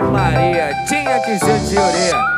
Maria, tinha que ser de orelha.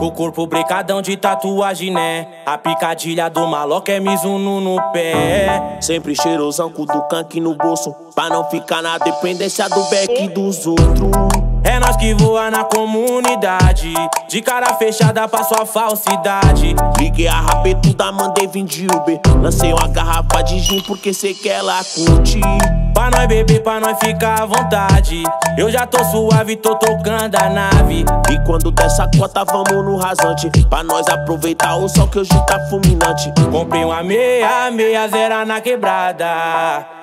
O corpo brecadão de tatuagem, né? A picadilha do maloca é Mizuno no pé. Sempre cheirosão com do canque no bolso. Pra não ficar na dependência do beck dos outros. É nós que voa na comunidade. De cara fechada pra sua falsidade. Liguei a rapetuda, mandei vir de Uber. Lancei uma garrafa de gin porque sei que ela curte. Pra nós beber, pra nós ficar à vontade. Eu já tô suave, tô tocando a nave. E quando dessa cota, vamos no rasante. Pra nós aproveitar o sol que hoje tá fulminante. Comprei uma meia, meia zero na quebrada.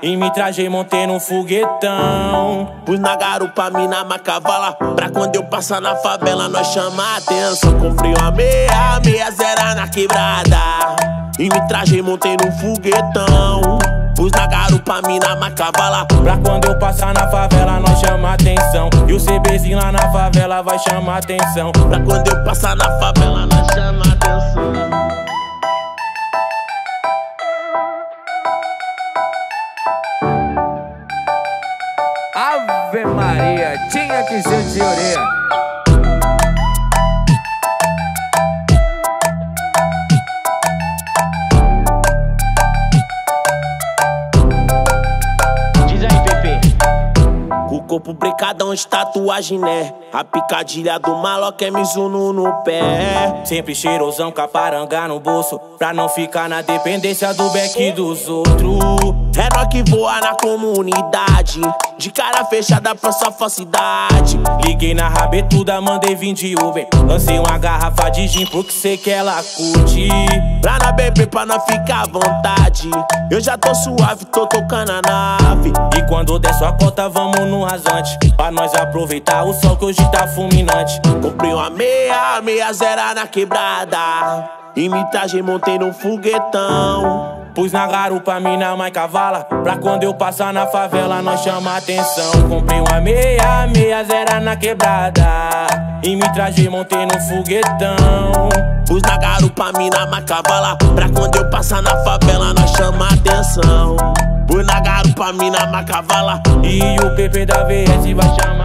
E me trajei, montei num foguetão. Pus na garupa, mina macavala. Pra quando eu passar na favela, nós chama atenção. Comprei uma meia, meia zero na quebrada. E me trajei, montei num foguetão. Pus na garupa, mina macavala. Pra quando eu passar na favela, nós chama atenção. E o CBzinho lá na favela vai chamar atenção. Pra quando eu passar na favela, nós chama atenção. Ave Maria, tinha que ser de orelha. Corpo brecadão de tatuagem, né? A picadilha do maloca é Mizuno no pé. Sempre cheirosão, caparanga no bolso. Pra não ficar na dependência do beck dos outros. É nós que voa na comunidade. De cara fechada pra sua falsidade. Liguei na rabetuda, mandei vir de Uber. Lancei uma garrafa de gin porque sei que ela curte. Lá na bebê pra não ficar à vontade. Eu já tô suave, tô tocando a nave. E quando der sua cota, vamos no rasante. Pra nós aproveitar o sol que hoje tá fulminante. Comprei uma meia, meia zero na quebrada. E montei num foguetão. Pus na garupa, mina mãe cavala. Pra quando eu passar na favela, nós chama atenção. Comprei uma meia, meia zero na quebrada. E me trajei, montei num foguetão. Pus na garupa, mina macavala. Pra quando eu passar na favela, nós chama atenção. Pus na garupa, mina macavala. E o PP da VS vai chamar